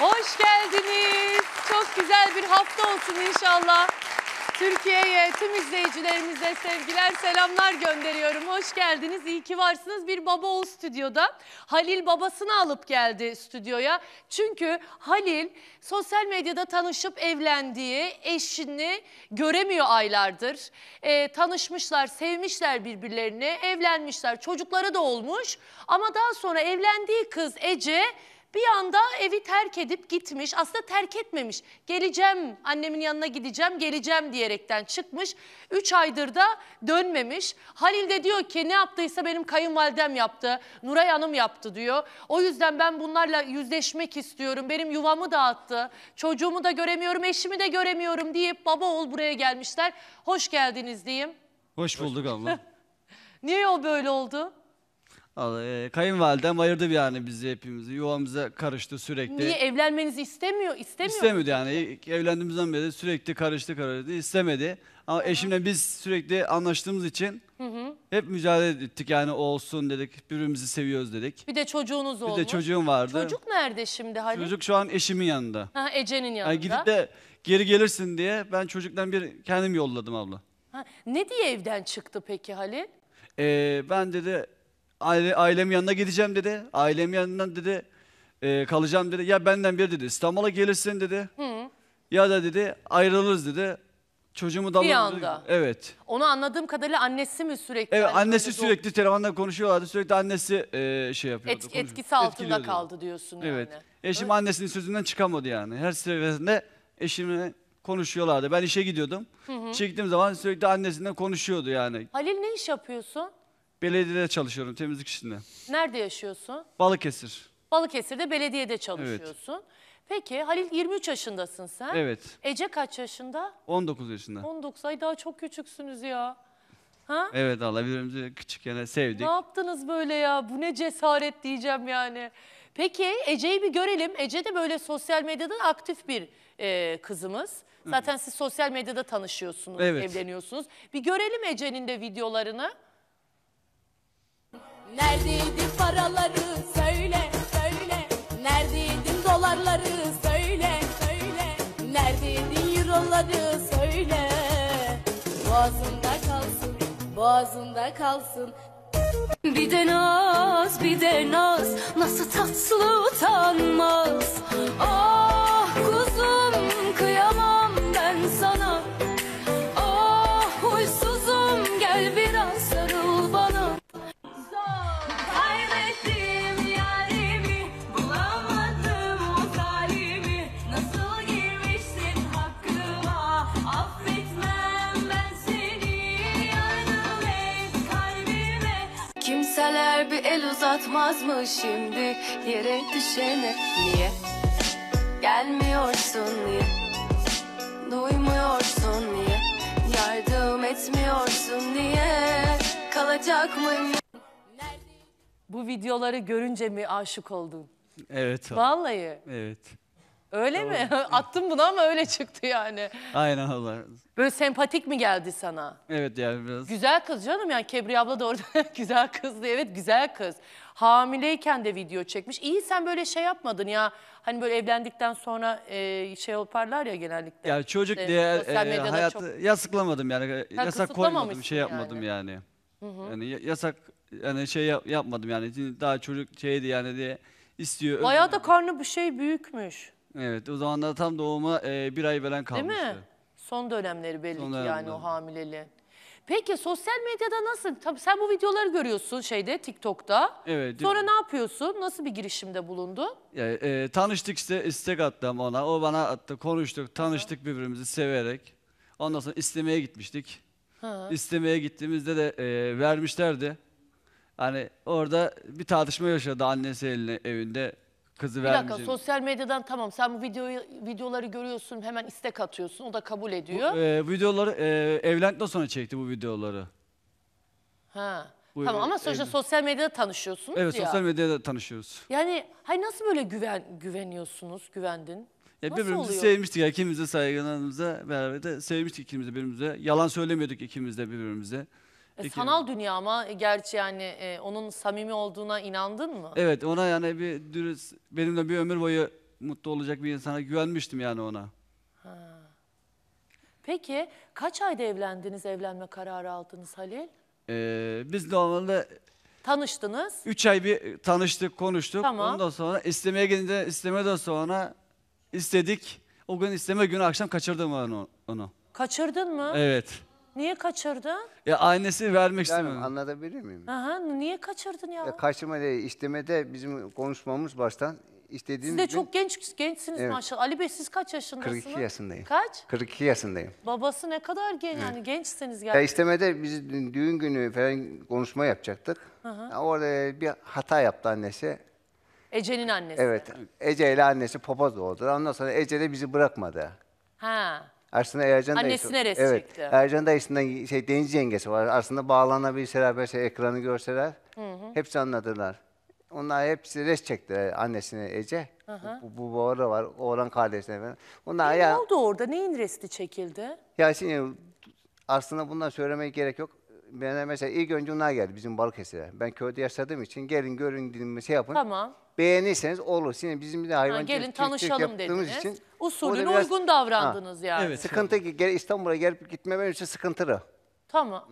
Hoş geldiniz. Çok güzel bir hafta olsun inşallah. Türkiye'ye, tüm izleyicilerimize sevgiler, selamlar gönderiyorum. Hoş geldiniz, iyi ki varsınız. Bir baba o stüdyoda. Halil babasını alıp geldi stüdyoya. Çünkü Halil sosyal medyada tanışıp evlendiği eşini göremiyor aylardır. Ee, tanışmışlar, sevmişler birbirlerini, evlenmişler, çocukları da olmuş. Ama daha sonra evlendiği kız Ece bir anda evi terk edip gitmiş. Aslında terk etmemiş. Geleceğim, annemin yanına gideceğim, geleceğim diyerekten çıkmış. Üç aydır da dönmemiş. Halil de diyor ki ne yaptıysa benim kayınvalidem yaptı, Nuray Hanım yaptı diyor. O yüzden ben bunlarla yüzleşmek istiyorum. Benim yuvamı dağıttı, çocuğumu da göremiyorum, eşimi de göremiyorum deyip baba oğul buraya gelmişler. Hoş geldiniz diyeyim. Hoş bulduk abla. Niye o böyle oldu? Vallahi, e, kayınvalidem ayırdı yani bizi hepimizi. Yuvamıza karıştı sürekli. Niye evlenmenizi istemiyor, istemiyor İstemedi yani. İlk evlendiğimizden beri sürekli karıştı karıştı. istemedi. Ama eşimle biz sürekli anlaştığımız için hep mücadele ettik. Yani o olsun dedik. Birbirimizi seviyoruz dedik. Bir de çocuğunuz olmuş. Bir de çocuğum vardı. Çocuk nerede şimdi Halil? Çocuk şu an eşimin yanında. Ha, Ece'nin yanında. Yani gidip de geri gelirsin diye ben çocuktan bir kendim yolladım abla. Ha, ne diye evden çıktı peki Halil? Ee, ben dedi aile, ailem yanına gideceğim dedi. Ailem yanından dedi e, kalacağım dedi. Ya benden bir dedi İstanbul'a gelirsin dedi. Ya da dedi ayrılırız dedi. Çocuğumu da Bir alırım dedi. anda. Evet. Onu anladığım kadarıyla annesi mi sürekli? Evet hani annesi böyle sürekli telefonda konuşuyorlardı. Sürekli annesi e, şey et- yapıyordu. konuş- etkisi altında etkiliyordu. kaldı diyorsun Evet. yani. Eşim annesinin sözünden çıkamadı yani. Her seferinde eşimle konuşuyorlardı. Ben işe gidiyordum. İşe gittiğim zaman sürekli annesinden konuşuyordu yani. Halil ne iş yapıyorsun? Belediyede çalışıyorum temizlik işinde. Nerede yaşıyorsun? Balıkesir. Balıkesir'de belediyede çalışıyorsun. Peki Halil 23 yaşındasın sen. Evet. Ece kaç yaşında? 19 yaşında. 19 ay daha çok küçüksünüz ya. Ha? Evet Allah birbirimizi küçükken sevdik. Ne yaptınız böyle ya? Bu ne cesaret diyeceğim yani. Peki Ece'yi bir görelim. Ece de böyle sosyal medyada aktif bir e, kızımız. Zaten siz sosyal medyada tanışıyorsunuz, Evet. evleniyorsunuz. Bir görelim Ece'nin de videolarını. Neredeydi paraları söyle söyle. Neredeydin dolarları söyle söyle. Neredeydin euroları söyle. Boğazında kalsın boğazında kalsın. Bir de naz, bir de naz. Nasıl tatlı utanmaz. Ah kuzum uzatmaz mı şimdi Yere düşene Niye Gelmiyorsun niye Duymuyorsun niye Yardım etmiyorsun niye Kalacak mıyım Bu videoları görünce mi aşık oldun? Evet. Allah. Vallahi. Evet. Öyle mi? Attım bunu ama öyle çıktı yani. Aynen Allah. Böyle sempatik mi geldi sana? Evet yani biraz. Güzel kız canım yani Kebriye abla da orada güzel kızdı. Evet güzel kız. Hamileyken de video çekmiş. İyi sen böyle şey yapmadın ya. Hani böyle evlendikten sonra e, şey yaparlar ya genellikle. Ya çocuk İşte diye e, hayatı çok- yasaklamadım yani. Yasak koymadım, şey yapmadım yani. Yani ya- yasak yani şey yap- yapmadım yani. Daha çocuk şeydi yani diye istiyor. Bayağı da karnı bir şey büyükmüş. Evet o zamanlar tam doğuma e, bir ay falan Değil kalmıştı. mi? Son dönemleri belli Son ki yani o hamileliğin. Peki sosyal medyada nasıl? Tabii sen bu videoları görüyorsun şeyde TikTok'ta. Evet. Sonra ne yapıyorsun? Nasıl bir girişimde bulundun? Ya, e, tanıştık işte istek attım ona. O bana attı. Konuştuk, tanıştık birbirimizi severek. Ondan sonra istemeye gitmiştik. İstemeye gittiğimizde de e, vermişlerdi. Hani orada bir tartışma yaşadı annesi eline evinde kızı Bir dakika sosyal medyadan tamam sen bu videoyu videoları görüyorsun hemen istek atıyorsun o da kabul ediyor. E, videoları e, evlendikten sonra çekti bu videoları. ha. bu Tamam ama ev- sonuçta evde. sosyal medyada tanışıyorsunuz Evet ya. sosyal medyada tanışıyoruz. Yani hay nasıl böyle güven güveniyorsunuz, güvendin? Ya Nasıl birbirimizi oluyor? sevmiştik ya ikimiz de saygılarımıza beraber de sevmiştik ikimiz de birbirimize. Yalan söylemiyorduk ikimiz de birbirimize. E, sanal dünya ama e, gerçi yani e, onun samimi olduğuna inandın mı? Evet ona yani bir dürüst benimle bir ömür boyu mutlu olacak bir insana güvenmiştim yani ona. Peki kaç ayda evlendiniz, evlenme kararı aldınız Halil? Ee, biz normalde Tanıştınız. 3 ay bir tanıştık, konuştuk. Tamam. Ondan sonra istemeye gelince istemeden sonra istedik. O gün isteme günü akşam kaçırdım onu. onu. Kaçırdın mı? Evet. Niye kaçırdın? Ya annesi vermek Yani istemedi. anlatabilir miyim? Aha, niye kaçırdın ya? Ya kaçırma değil, istemede bizim konuşmamız baştan Siz istediğimiz de gün çok genç gençsiniz Evet. maşallah. Ali Bey siz kaç yaşındasınız? 42 yaşındayım. Kaç? 42 yaşındayım. Babası ne kadar genç yani gençsiniz Ya gerçekten. istemede biz dü- düğün günü falan konuşma yapacaktık. Ya orada bir hata yaptı annesi. Ece'nin annesi. Evet. Ece ile annesi papaz oldu. Ondan sonra Ece de bizi bırakmadı. Ha. Aslında Ercan. Annesine res evet, çekti. Ercan dayısından şey Deniz yengesi var. Aslında bağlanabilseler, böyle şey, ekranı görseler hepsi anladılar. Onlar hepsi res çektiler annesine Ece. Bu, bu, bu oğlu var, oğlan kardeşine falan. Onlar Ne ya, oldu orada? Neyin resti çekildi? ya şimdi aslında bundan söylemeye gerek yok. Ben mesela ilk önce onlar geldi bizim Balıkesir'e. Ben köyde yaşadığım için gelin görün dedim şey yapın. Tamam. Beğenirseniz olur. Şimdi bizim de Ha, hayvancılık gelin çiftçilik tanışalım yaptığımız dediniz. için Usulüne orada biraz- uygun davrandınız yani. Evet. Sıkıntı ki gel İstanbul'a gelip gitme benim için sıkıntılı. Tamam.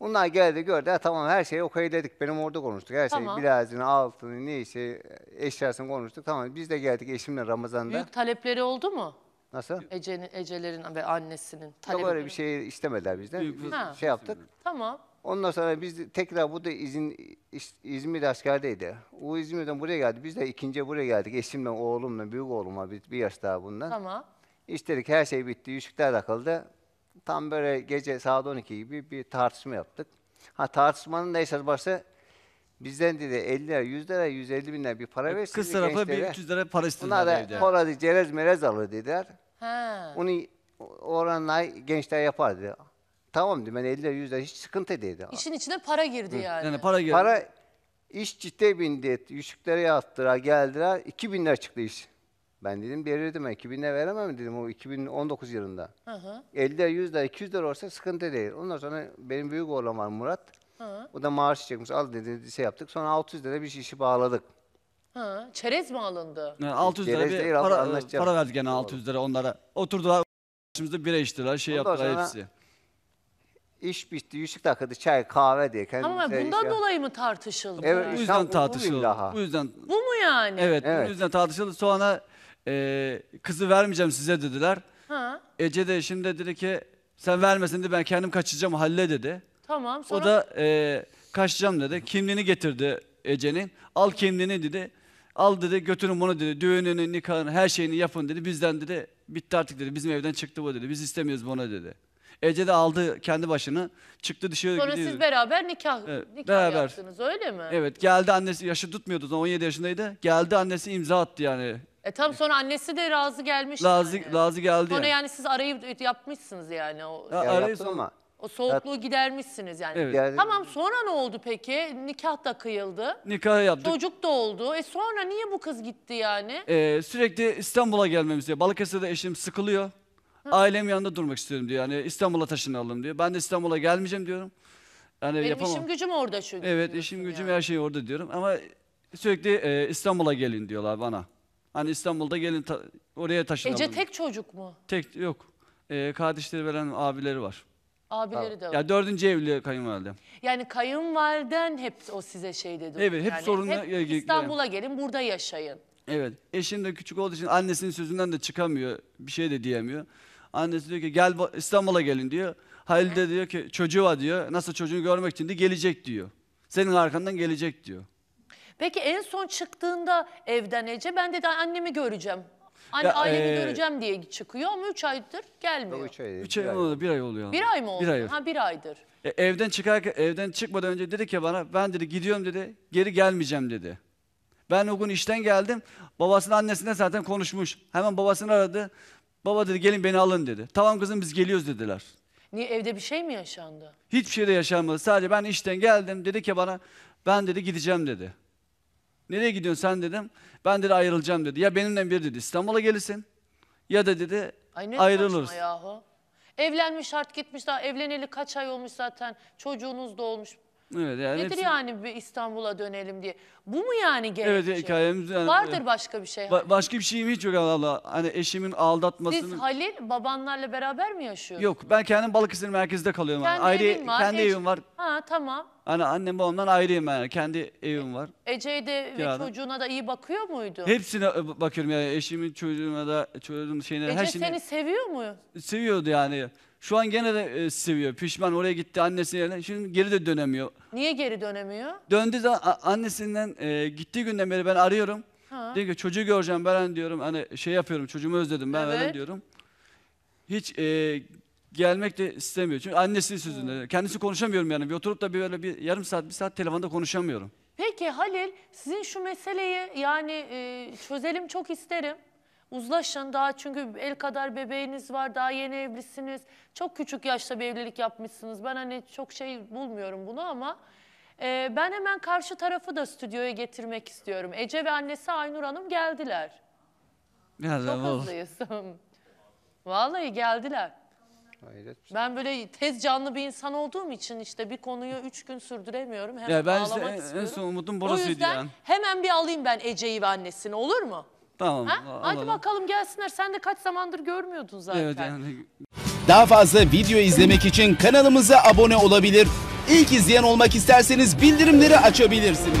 Onlar geldi gördü. Ha, tamam her şeyi okeyledik. Benim orada konuştuk. Her Tamam. şeyi bilazını, altını, neyse eşyasını konuştuk. Tamam biz de geldik eşimle Ramazan'da. Büyük talepleri oldu mu? Nasıl? Ece'nin, Ecelerin ve annesinin Yok talebi. öyle bir şey istemediler bizden. Büyük Biz şey yaptık. Tamam. Ondan sonra biz tekrar bu da izin İz- İzmir askerdeydi. O İzmir'den buraya geldi. Biz de ikinci buraya geldik. Eşimle, oğlumla, büyük oğlumla bir, bir yaş daha bundan. Tamam. İstedik her şey bitti. Yüzükler takıldı. Tam böyle gece saat 12 gibi bir tartışma yaptık. Ha tartışmanın da esas başı bizden dedi 50 lira, 100 lira, 150 bin lira bir para versin. Kız dedi tarafı bir gençlere. 300 lira para Bunlar istediler da evde. kola, cerez merez alır dediler. Ha. Onu oranlar gençler yapar dedi. Tamam dedi ben 50 lira, 100 lira hiç sıkıntı dedi. İşin içine para girdi yani. Yani para geldi. Para iş ciddi bindi. Yüzüklere yattılar, geldiler. 2000 lira çıktı iş. Ben dedim verirdim ben 2000 lira veremem dedim o 2019 yılında. Hı hı. 50 lira, 100 lira, 200 lira olsa sıkıntı değil. Ondan sonra benim büyük oğlan var Murat. O da maaş çekmiş al dedi şey yaptık. Sonra 600 lira bir işi bağladık. Ha. Çerez mi alındı? Yani 600 lira Gerez bir değil para, anlaşacağız. para verdik yani 600 lira onlara. Oturdular başımızda bira içtiler, şey Ondan yaptılar sonra- hepsi. İş bitti, yüzük takıldı, çay, kahve diye. Ama kendimize bundan şey- dolayı mı tartışıldı? Evet, Bu yüzden bu- tartışıldı. daha. Bu yüzden Bu mu yani? evet, Evet. bu yüzden tartışıldı. Sonra e, kızı vermeyeceğim size dediler. Ha. Ece de şimdi dedi ki sen vermesin de ben kendim kaçacağım halle dedi. Tamam. Sonra O da e, kaçacağım dedi. Kimliğini getirdi Ece'nin. Al kimliğini dedi. Al dedi götürün bunu dedi. Düğününü, nikahını, her şeyini yapın dedi. Bizden dedi bitti artık dedi. Bizim evden çıktı bu dedi. Biz istemiyoruz bunu dedi. Ece de aldı kendi başını. Çıktı dışarı sonra gidiyor. siz beraber nikah Evet, nikah beraber. yaptınız öyle mi? Evet geldi annesi yaşı tutmuyordu o zaman 17 yaşındaydı. Geldi annesi imza attı yani. E tam sonra annesi de razı gelmiş. Lazı, yani. lazı geldi Sonra yani. yani siz arayıp yapmışsınız yani o Ya arayı yaptım sonra- ama o soğukluğu gidermişsiniz yani. Evet. Yani- Tamam sonra ne oldu peki? Nikah da kıyıldı. Nikah yaptık. Çocuk da oldu. E sonra niye bu kız gitti yani? Ee, sürekli İstanbul'a gelmemiz diyor. Balıkesir'de eşim sıkılıyor. Ailem yanında durmak istiyorum diyor. Yani İstanbul'a taşınalım diyor. Ben de İstanbul'a gelmeyeceğim diyorum. Yani Benim yapamam. işim gücüm orada çünkü. Evet diyorsun işim gücüm yani. her şey orada diyorum. Ama sürekli e, İstanbul'a gelin diyorlar bana. Hani İstanbul'da gelin ta- oraya taşınalım. Ece tek çocuk mu? Tek yok. Ee, kardeşleri veren abileri var. Abileri de var. Ya dördüncü evli kayınvalidem. Yani kayınvaliden hep o size şey dedi. Evet, hep yani sorunla hep ilgili- İstanbul'a gelin burada yaşayın. Evet. Eşim de küçük olduğu için annesinin sözünden de çıkamıyor. Bir şey de diyemiyor. Annesi diyor ki gel İstanbul'a gelin diyor. Halil de diyor ki çocuğu var diyor. Nasıl çocuğunu görmek için de gelecek diyor. Senin arkandan gelecek diyor. Peki en son çıktığında evden Ece ben de annemi göreceğim. Anne, Ya, ailemi eee, göreceğim diye çıkıyor ama 3 aydır gelmiyor. o üç ay. Üç bir ay ay. oldu, bir ay oluyor. Bir ay mı oldu? Bir ay. Ha bir aydır. E, evden çıkarken, evden çıkmadan önce dedi ki bana ben dedi gidiyorum dedi. Geri gelmeyeceğim dedi. Ben o gün işten geldim. Babasının annesine zaten konuşmuş. Hemen babasını aradı. Baba dedi gelin beni alın dedi. Tamam kızım biz geliyoruz dediler. Niye evde bir şey mi yaşandı? Hiçbir şey de yaşanmadı. Sadece ben işten geldim. Dedi ki bana ben dedi gideceğim dedi. Nereye gidiyorsun sen dedim. Ben dedi ayrılacağım dedi. Ya benimle bir dedi İstanbul'a gelirsin. Ya da dedi Ay ne ayrılırız. saçma yahu. Evlenmiş artık gitmiş daha evleneli kaç ay olmuş zaten çocuğunuz da olmuş. Evet yani Nedir hepsi- yani bir İstanbul'a dönelim diye. Bu mu yani gerekçe? Evet hikayemiz yani. Vardır başka bir şey. Ba- başka bir şeyim hiç yok Allah. Hani eşimin aldatmasını. Siz Halil babanlarla beraber mi yaşıyorsunuz? Yok ben kendim Balıkesir merkezde kalıyorum. Kendi Ayrı evin var. kendi Ece- evim var. Ha tamam. Hani annem babamdan ayrıyım yani. Kendi evim var. Ece'ye de ve Kirada. çocuğuna da iyi bakıyor muydu? Hepsine e, bakıyorum yani eşimin çocuğuna da çocuğun şeyine Ece her şeyini seni seviyor mu? seviyordu yani. Şu an gene de e, seviyor. Pişman oraya gitti annesinin yerine. Şimdi geri de dönemiyor. Niye geri dönemiyor? Döndü de a- annesinden e, gittiği günden beri ben arıyorum. Ha. Diyor ki çocuğu göreceğim ben diyorum. Hani şey yapıyorum çocuğumu özledim ben Evet. evet. diyorum. Hiç e, gelmek de istemiyor. Çünkü annesinin sözünde. Kendisi konuşamıyorum yani. Bir oturup da bir böyle bir yarım saat bir saat telefonda konuşamıyorum. Peki Halil sizin şu meseleyi yani e, çözelim çok isterim. Uzlaşın daha çünkü el kadar bebeğiniz var daha yeni evlisiniz. Çok küçük yaşta bir evlilik yapmışsınız. Ben hani çok şey bulmuyorum bunu ama e, ben hemen karşı tarafı da stüdyoya getirmek istiyorum. Ece ve annesi Aynur Hanım geldiler. Yani Çok vallahi- hızlıyız. Vallahi geldiler. Hayret. Ben böyle tez canlı bir insan olduğum için işte bir konuyu üç gün sürdüremiyorum. Hemen Ya ben işte ağlamak en, en istiyorum. son umudum O burasıydı yüzden yani. hemen bir alayım ben Ece'yi ve annesini olur mu? Tamam. Ha? Hadi alalım. bakalım gelsinler. Sen de kaç zamandır görmüyordun zaten. Evet yani. Daha fazla video izlemek için kanalımıza abone olabilir. İlk izleyen olmak isterseniz bildirimleri açabilirsiniz.